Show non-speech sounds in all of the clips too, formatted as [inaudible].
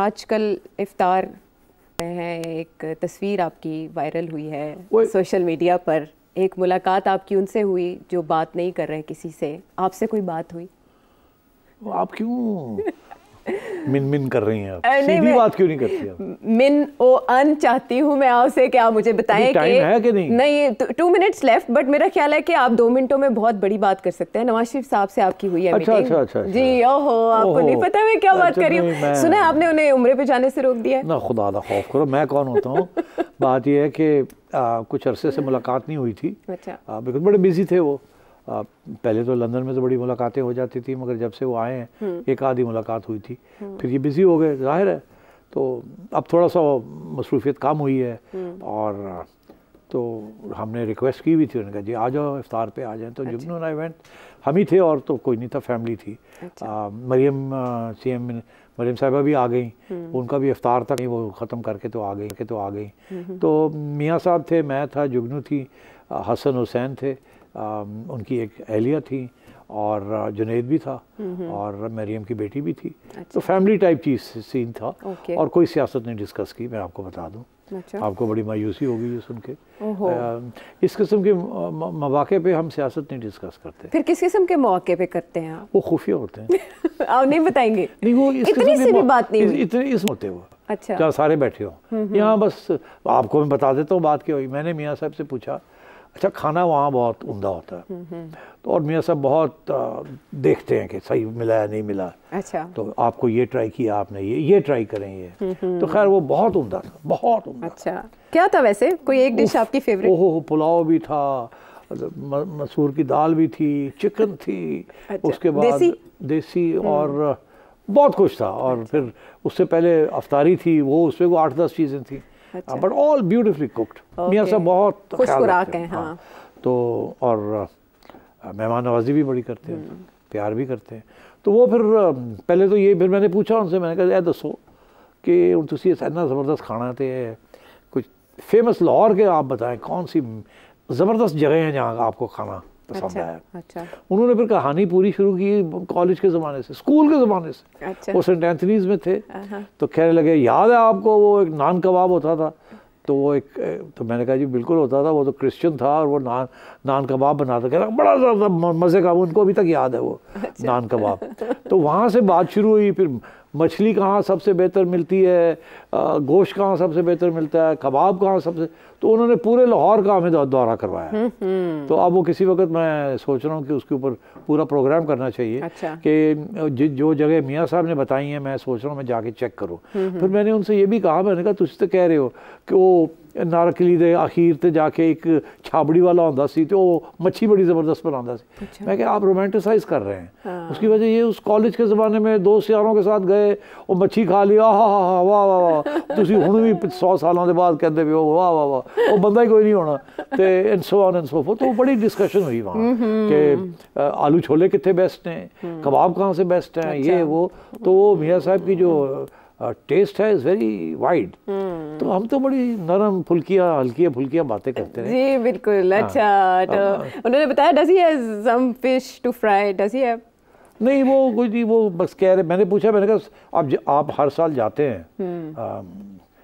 आजकल इफ्तार में है एक तस्वीर आपकी वायरल हुई है सोशल मीडिया पर। एक मुलाकात आपकी उनसे हुई जो बात नहीं कर रहे किसी से। आपसे कोई बात हुई? आप क्यों? मिन मिन कर रही हैं आप। सीधी बात क्यों नहीं करती आप? मिन ओ अन चाहती हूँ मैं आपसे कि आप मुझे बताएँ टाइम है कि नहीं? नहीं टू मिनट्स लेफ़्ट बट मेरा ख्याल है कि आप दो मिनटों में बहुत बड़ी बात कर सकते हैं। नवाज़ शरीफ साहब से आपकी हुई है अच्छा, अच्छा, अच्छा, जी ओहो आपको नहीं पता मैं क्या बात कर रही हूँ सुना आपने उन्हें उम्र पे जाने से रोक दिया ना खुदा दा खौफ करो मैं कौन होता हूँ? [laughs] बात यह है कि कुछ अरसे से मुलाकात नहीं हुई थी। अच्छा। बिकॉज़ बड़े बिज़ी थे वो। पहले तो लंदन में तो बड़ी मुलाकातें हो जाती थी मगर जब से वो आए हैं हम्म। एक आधी मुलाकात हुई थी। हम्म। फिर ये बिज़ी हो गए ज़ाहिर है। तो अब थोड़ा सा मसरूफियत कम हुई है। हम्म। और तो हमने रिक्वेस्ट की हुई थी उन्होंने कहा जी आ जाओ इफ्तार पे आ जाए। तो अच्छा। जुगनू इवेंट हम ही थे और तो कोई नहीं था फैमिली थी। अच्छा। मरियम सी एम मरियम साहिबा भी आ गई। उनका भी इफ्तार था वो ख़त्म करके तो आ गई के तो आ गई। तो मियाँ साहब थे मैं था जुगनू थी हसन हुसैन थे। उनकी एक अहलिया थी और जुनेद भी था और मरियम की बेटी भी थी। अच्छा। तो फैमिली टाइप चीज़ सीन था और कोई सियासत नहीं डिस्कस की मैं आपको बता दूँ। अच्छा। आपको बड़ी मायूसी होगी ये सुन के। इस किस्म के मौाक़े पे हम सियासत नहीं डिस्कस करते। फिर किस किस्म के मौके पे करते हैं वो खुफिया होते हैं। [laughs] आप नहीं बताएँगे? नहीं वो इस इतनी सी भी बात नहीं इतने इस होते वो अच्छा। जहाँ सारे बैठे हो। यहाँ बस आपको मैं बता देता हूँ बात क्या हुई। मैंने मियाँ साहब से पूछा अच्छा खाना वहाँ बहुत उमदा होता है। हम्म, हम्म। तो और मियाँ साहब बहुत आ, देखते हैं कि सही मिला या नहीं मिला। अच्छा। तो आपको ये ट्राई किया आपने ये ये ट्राई करें ये। हम्म, तो खैर वो बहुत उमदा था बहुत उमदा अच्छा। क्या था वैसे? कोई एक डिश आपकी फेवरेट ओहो पुलाव भी था मसूर की दाल भी थी चिकन थी अच्छा, उसके बाद देसी, देसी और बहुत कुछ था। और फिर उससे पहले अफतारी थी वो उसमें वो आठ दस चीज़ें थी। बट ऑल ब्यूटिफुली कुक्ड मियाँ साहब बहुत खुराक हैं। हाँ।, हाँ। तो और मेहमान नवाजी भी बड़ी करते हैं हम्म। प्यार भी करते हैं। तो वो फिर पहले तो ये फिर मैंने पूछा उनसे मैंने कहा दसो कि तुम इतना ज़बरदस्त खाना थे कुछ फ़ेमस लाहौर के आप बताएँ कौन सी ज़बरदस्त जगह हैं जहाँ आपको खाना पसंद अच्छा, आया अच्छा। उन्होंने फिर कहानी पूरी शुरू की कॉलेज के ज़माने से स्कूल के ज़माने से। अच्छा। वो सेंट एंथनीज में थे। तो कहने लगे याद है आपको वो एक नान कबाब होता था? तो वो एक तो मैंने कहा जी बिल्कुल होता था वो तो क्रिश्चियन था और वो नान नान कबाब बनाता कह रहा बड़ा ज़्यादा मज़े का उनको अभी तक याद है वो अच्छा। नान कबाब। तो वहाँ से बात शुरू हुई फिर मछली कहाँ सबसे बेहतर मिलती है? गोश्त कहाँ सबसे बेहतर मिलता है? कबाब कहाँ सबसे तो उन्होंने पूरे लाहौर का हमें दौरा करवाया हम्म, हम्म। तो अब वो किसी वक्त मैं सोच रहा हूँ कि उसके ऊपर पूरा प्रोग्राम करना चाहिए अच्छा। कि जो जगह मियाँ साहब ने बताई हैं मैं सोच रहा हूँ मैं जाके चेक करूँ हम्म, फिर मैंने उनसे ये भी कहा मैंने कहा तुझसे कह रहे हो कि वो ਨਾਰਕਲੀ ਦੇ ਅਖੀਰ ਤੇ ਜਾ ਕੇ ਇੱਕ ਛਾਬੜੀ वाला होता सी तो मच्छी बड़ी ज़बरदस्त बनाता सी अच्छा। मैं क्या आप रोमांटिसाइज कर रहे हैं हाँ। उसकी वजह ये उस कॉलेज के ज़माने में दोस्त यारों के साथ गए और मच्छी खा लिया हा हा हा वाह वाह वाह तुम हूँ भी सौ सालों के बाद कहते भी हो वाह वाह वाह वो बंदा ही कोई नहीं होना तो इन सो ऑन एंड सो फो तो बड़ी डिस्कशन हुई वहाँ कि आलू छोले कितने बेस्ट हैं हम्म। कबाब कहाँ से बेस्ट हैं ये अच्छा। वो तो वो मियाँ साहब की जो टेस्ट है इज़ वेरी वाइड हम तो बड़ी नरम फुल्कियाँ हल्कियाँ फुल्कियाँ बातें करते हैं जी बिल्कुल हाँ, अच्छा तो उन्होंने बताया does he have some fish to fry does he have नहीं वो कोई नहीं वो बस कह रहे मैंने पूछा मैंने कहा आप आप हर साल जाते हैं हम्म।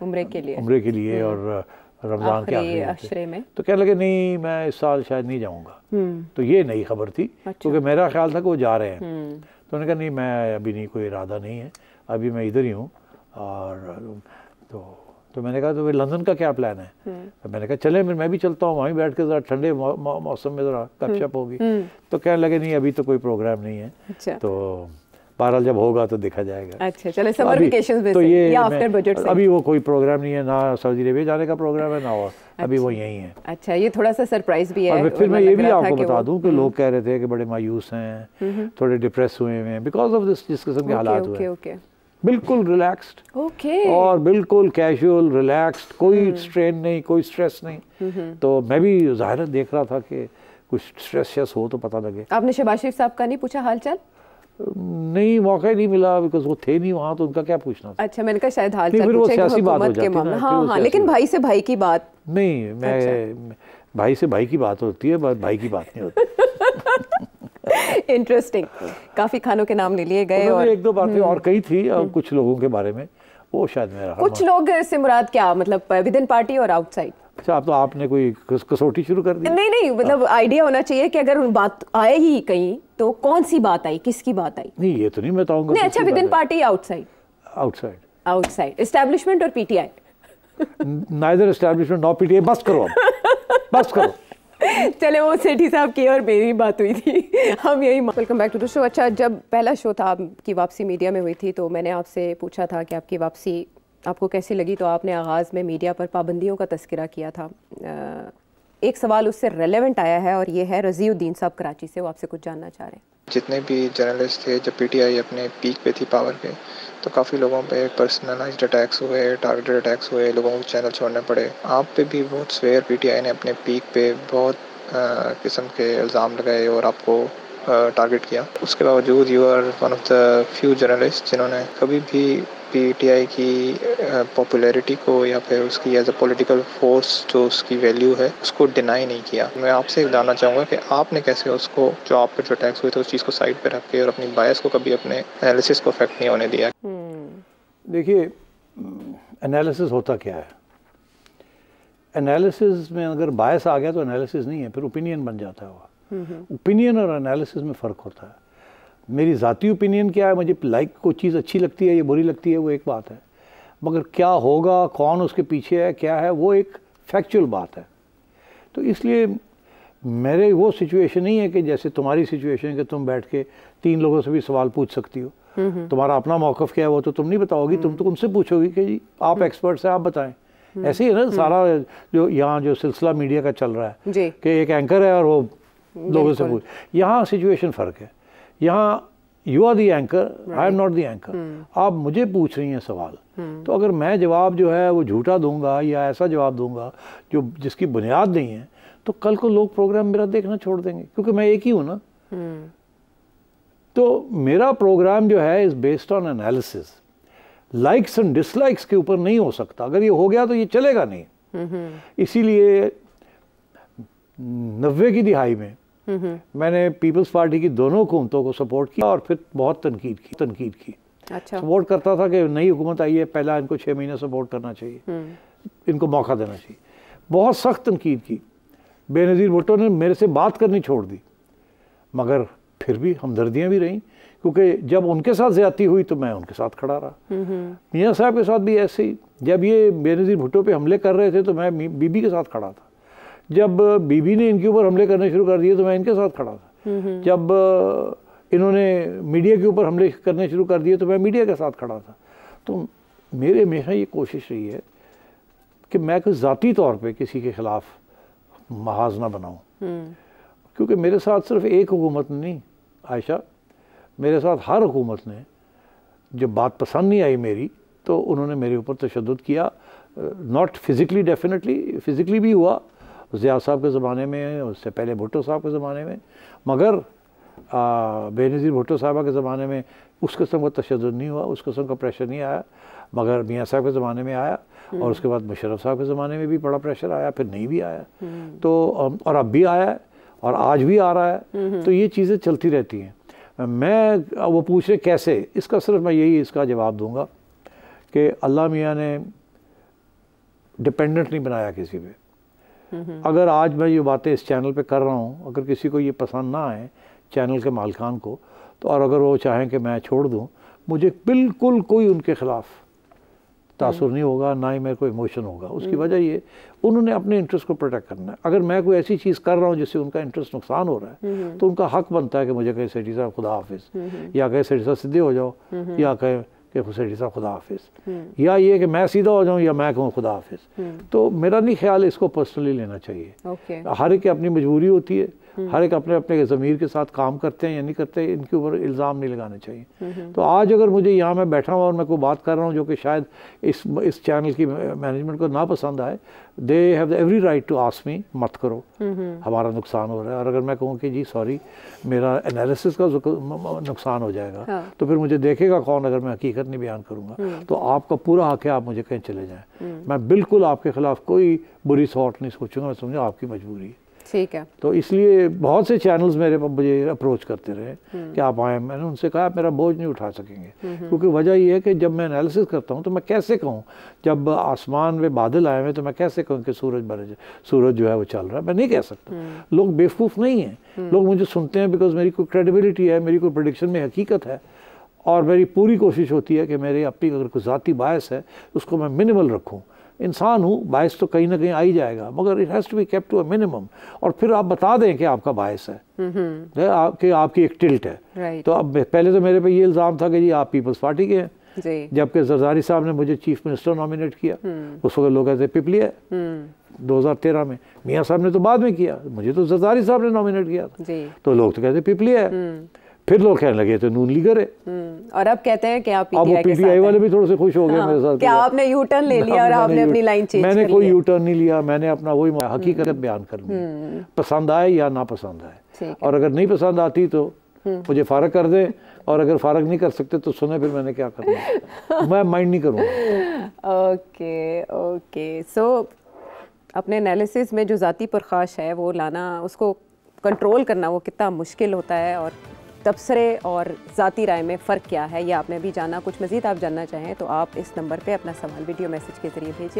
उम्र के लिए उम्र के लिए हम्म। और रमज़ान के आखिरी में तो कहने लगे नहीं मैं इस साल शायद नहीं जाऊँगा हम्म। तो ये नई खबर थी अच्छा। क्योंकि मेरा ख्याल था कि वो जा रहे हैं तो उन्होंने कहा नहीं मैं अभी नहीं कोई इरादा नहीं है अभी मैं इधर ही हूँ और तो तो मैंने कहा तो फिर लंदन का क्या प्लान है? हम्म। तो मैंने कहा चले फिर मैं भी चलता हूँ वहीं बैठ के ज़रा ठंडे मौसम में ज़रा गपशप हम्म। होगी। हम्म। तो कहने लगे नहीं अभी तो कोई प्रोग्राम नहीं है। अच्छा। तो बहरहाल जब होगा तो देखा जाएगा। अच्छा चले समर तो ये आफ्टर बजट अभी वो कोई प्रोग्राम नहीं है ना सऊदी अरेबिया जाने का प्रोग्राम है ना और। अच्छा, अभी वो यही है। अच्छा ये थोड़ा सा सरप्राइज़ भी है और फिर मैं ये भी आपको बता दूँ कि लोग कह रहे थे कि बड़े मायूस हैं थोड़े डिप्रेस हुए हैं बिकॉज़ ऑफ़ दिस जिस किस्म के हालात हुए बिल्कुल रिलैक्स्ड ओके और बिल्कुल कैजुअल रिलैक्स्ड कोई स्ट्रेन हम्म। नहीं कोई स्ट्रेस नहीं। तो मैं भी ज़ाहिर देख रहा था कि कुछ स्ट्रेस शेस हो तो पता लगे। आपने शहबाज शरीफ साहब का नहीं पूछा हाल चाल नहीं मौका ही नहीं मिला बिकॉज़ वो थे नहीं वहाँ तो उनका क्या पूछना था? अच्छा मैंने कहा शायद हाल चाल वो सियासी बात हो जाती है हाँ हाँ लेकिन भाई से भाई की बात। नहीं मैं अच्छा। भाई से भाई की बात होती है भाई की बात नहीं होती। [laughs] इंटरेस्टिंग काफ़ी खानों के नाम ले लिए गए और एक दो बातें और कही थी कुछ लोगों के बारे में। वो शायद मेरा कुछ लोग से मुराद क्या मतलब विद इन पार्टी और आउटसाइड। अच्छा आप तो आपने कोई कसौटी शुरू कर दी? नहीं नहीं मतलब आइडिया होना चाहिए कि अगर उन बात आए ही कहीं तो कौन सी बात आई किसकी बात आई? नहीं ये तो नहीं बताऊँगा नहीं अच्छा within party outside. Outside. Outside. Establishment और PTI neither establishment not PTI बस करो बस करो। चले, वो सेठी साहब की और मेरी बात हुई थी। हम यही welcome back to the show अच्छा जब पहला शो था आपकी वापसी मीडिया में हुई थी तो मैंने आपसे पूछा था कि आपकी वापसी आपको कैसी लगी तो आपने आगाज़ में मीडिया पर पाबंदियों का तस्करा किया था। एक सवाल उससे रेलेवेंट आया है, और ये है, रजीउद्दीन साहब कराची से, वो आपसे कुछ जानना चाह रहे हैं। जितने भी जर्नलिस्ट थे, जब पीटीआई अपने पीक पे थी पावर पे तो काफ़ी लोगों पे पर्सनलाइज्ड अटैक्स हुए टारगेटेड अटैक्स हुए, लोगों को चैनल छोड़ने पड़े। आप पे भी बहुत सवेर पीटीआई ने अपने पीक पे बहुत किस्म के इल्ज़ाम लगाए और आपको टारगेट किया। उसके बावजूद you are one of the few journalist जिन्होंने कभी भी पीटीआई की पॉपुलैरिटी को या फिर उसकी एज अ पॉलिटिकल फोर्स जो उसकी वैल्यू है, उसको डिनाई नहीं किया। मैं आपसे जानना चाहूँगा कि आपने कैसे उसको, जो आप पर जो अटैक्स हुए थे, उस चीज़ को साइड पर रख के और अपनी बायस को कभी अपने एनालिसिस को अफेक्ट नहीं होने दिया? हम्म। देखिए एनालिसिस होता क्या है? एनालिसिस में अगर बायस आ गया तो एनालिसिस नहीं है फिर ओपिनियन बन जाता है वो ओपिनियन और एनालिसिस में फ़र्क होता है। मेरी ज़ाती ओपिनियन क्या है? मुझे लाइक को चीज़ अच्छी लगती है या बुरी लगती है वो एक बात है। मगर क्या होगा कौन उसके पीछे है क्या है वो एक फैक्चुअल बात है। तो इसलिए मेरे वो सिचुएशन नहीं है कि जैसे तुम्हारी सिचुएशन है कि तुम बैठ के तीन लोगों से भी सवाल पूछ सकती हो। तुम्हारा अपना मौकफ क्या है वो तो तुम नहीं बताओगी तुम तो उनसे पूछोगे कि जी आप एक्सपर्ट्स हैं आप बताएँ। ऐसे ही है ना सारा जो यहाँ जो सिलसिला मीडिया का चल रहा है कि एक एंकर है और वो लोगों से पूछ। यहाँ सिचुएशन फ़र्क है। यहाँ you are the anchor I am not the anchor आप मुझे पूछ रही हैं सवाल hmm. तो अगर मैं जवाब जो है वो झूठा दूँगा या ऐसा जवाब दूँगा जो जिसकी बुनियाद नहीं है तो कल को लोग प्रोग्राम मेरा देखना छोड़ देंगे क्योंकि मैं एक ही हूँ ना. तो मेरा प्रोग्राम जो है is based on analysis likes and dislikes के ऊपर नहीं हो सकता। अगर ये हो गया तो ये चलेगा नहीं. इसीलिए नब्बे की दिहाई में मैंने पीपल्स पार्टी की दोनों हुकूमतों को सपोर्ट किया और फिर बहुत तनकीद की तनकीद की। अच्छा। सपोर्ट करता था कि नई हुकूमत आई है पहला इनको छः महीने सपोर्ट करना चाहिए। इनको मौका देना चाहिए। बहुत सख्त तनकीद की। बेनज़ीर भुट्टो ने मेरे से बात करनी छोड़ दी। मगर फिर भी हमदर्दियाँ भी रहीं। क्योंकि जब उनके साथ ज़्यादती हुई तो मैं उनके साथ खड़ा रहा। मियाँ साहब के साथ भी ऐसे ही। जब ये बेनज़ीर भुट्टो पे हमले कर रहे थे तो मैं बीबी के साथ खड़ा था। जब बीबी ने इनके ऊपर हमले करने शुरू कर दिए तो मैं इनके साथ खड़ा था। जब इन्होंने मीडिया के ऊपर हमले करने शुरू कर दिए तो मैं मीडिया के साथ खड़ा था। तो मेरे हमेशा ये कोशिश रही है कि मैं कुछ ज़ाती तौर पे किसी के ख़िलाफ़ महाज ना बनाऊँ। क्योंकि मेरे साथ सिर्फ़ एक हुकूमत नहीं आयशा मेरे साथ हर हुकूमत ने जब बात पसंद नहीं आई मेरी तो उन्होंने मेरे ऊपर तशद किया। नॉट फिज़िकली डेफिनेटली फ़िज़िकली भी हुआ ज़िया साहब के ज़माने में उससे पहले भुट्टो साहब के ज़माने में मगर बेनज़ीर भुट्टो साहबा के ज़माने में उस किस्म का तशद नहीं हुआ उस किस्म का प्रेशर नहीं आया मगर मियाँ साहब के ज़माने में आया और उसके बाद मुशरफ साहब के ज़माने में भी बड़ा प्रेशर आया फिर नहीं भी आया। तो और अब भी आया है और आज भी आ रहा है। तो ये चीज़ें चलती रहती हैं। मैं वो पूछ रहे कैसे? इसका सिर्फ़ मैं यही इसका जवाब दूँगा कि अल्लाह मियाँ ने डिपेंडेंट नहीं बनाया किसी पे। अगर आज मैं ये बातें इस चैनल पे कर रहा हूँ अगर किसी को ये पसंद ना आए चैनल के मालकान को तो और अगर वो चाहें कि मैं छोड़ दूँ मुझे बिल्कुल कोई उनके ख़िलाफ़ तासुर नहीं होगा ना ही मेरे को इमोशन होगा। उसकी हम्म। वजह ये उन्होंने अपने इंटरेस्ट को प्रोटेक्ट करना है। अगर मैं कोई ऐसी चीज़ कर रहा हूँ जिससे उनका इंटरेस्ट नुकसान हो रहा है तो उनका हक बनता है कि मुझे कहे सेठी साहब खुदा हाफिज़। या कहे सेठी साहब सीधे हो जाओ। या कहे कि हुसैन साहब खुदा हाफिज़। हम्म। या ये कि मैं सीधा हो जाऊँ या मैं कहूँ खुदा हाफिज़। हम्म। तो मेरा नहीं ख्याल इसको पर्सनली लेना चाहिए। हर एक की अपनी मजबूरी होती है। हम्म। हर एक अपने अपने ज़मीर के साथ काम करते हैं या नहीं करते इनके ऊपर इल्ज़ाम नहीं लगाने चाहिए। तो आज अगर मुझे यहाँ मैं बैठा हूँ और मैं कोई बात कर रहा हूँ जो कि शायद इस इस चैनल की मैनेजमेंट को ना पसंद आए they have every right to ask me मत करो। हमारा नुकसान हो रहा है। और अगर मैं कहूँ कि जी सॉरी मेरा एनालिसिस का नुकसान हो जाएगा हाँ। तो फिर मुझे देखेगा कौन अगर मैं हकीकत नहीं बयान करूँगा। हम्म। तो आपका पूरा हक है आप मुझे कहीं चले जाएँ। हम्म। मैं बिल्कुल आपके ख़िलाफ़ कोई बुरी सॉट नहीं सोचूँगा मैं समझूँ आपकी मजबूरी है। ठीक है। तो इसलिए बहुत से चैनल्स मेरे मुझे अप्रोच करते रहे कि आप आए। मैंने उनसे कहा आप मेरा बोझ नहीं उठा सकेंगे। क्योंकि वजह यह है कि जब मैं एनालिसिस करता हूँ तो मैं कैसे कहूँ? जब आसमान में बादल आए हुए तो मैं कैसे कहूँ कि सूरज बने सूरज जो है वो चल रहा है। मैं नहीं कह सकता। लोग बेवकूफ़ नहीं हैं। लोग मुझे सुनते हैं बिकॉज़ मेरी कोई क्रेडिबिलिटी है मेरी कोई प्रोडिक्शन में हकीकत है। और मेरी पूरी कोशिश होती है कि मेरे अपनी अगर कोई ज़ाती बायस है उसको मैं मिनिमल रखूँ। इंसान हूँ बायस तो कहीं ना कहीं आ ही जाएगा मगर it has to be kept to a minimum और फिर आप बता दें कि आपका बायस है। हम्म, आपके आपकी एक टिल्ट है। Right. तो अब पहले तो मेरे पे ये इल्ज़ाम था कि जी आप पीपल्स पार्टी के हैं। जबकि जरदारी साहब ने मुझे चीफ मिनिस्टर नॉमिनेट किया। उस वक्त लोग कहते पिपली है। हम्म, 2013 में। मियाँ साहब ने तो बाद में किया। मुझे तो जरदारी साहब ने नॉमिनेट किया तो लोग तो कहते पिपली है। फिर लोग कहने लगे तो नून लीगर है। हम्म, और अब कहते हैं कि आप अब वो पीटीआई वाले भी थोड़े से खुश हो गए हाँ, मेरे साथ क्या आपने यू टर्न ले लिया और आपने अपनी लाइन चेंज मैंने कोई यू टर्न नहीं लिया मैंने अपना वही हकीकत बयान कर ली पसंद आए या ना पसंद आए। और अगर नहीं पसंद आती तो मुझे फारग कर दे और अगर फारग नहीं कर सकते तो सुने फिर मैंने क्या करना [laughs] मैं माइंड नहीं करूँगा। Okay okay. सो अपने एनालिसिस में जो ज़ाती परखाश है वो लाना उसको कंट्रोल करना वो कितना मुश्किल होता है और तबसरे और ज़ाती राय में फ़र्क क्या है? यह आपने भी जाना, कुछ मज़ीद आप जानना चाहें तो आप इस नंबर पर अपना सवाल वीडियो मैसेज के ज़रिए भेजिए।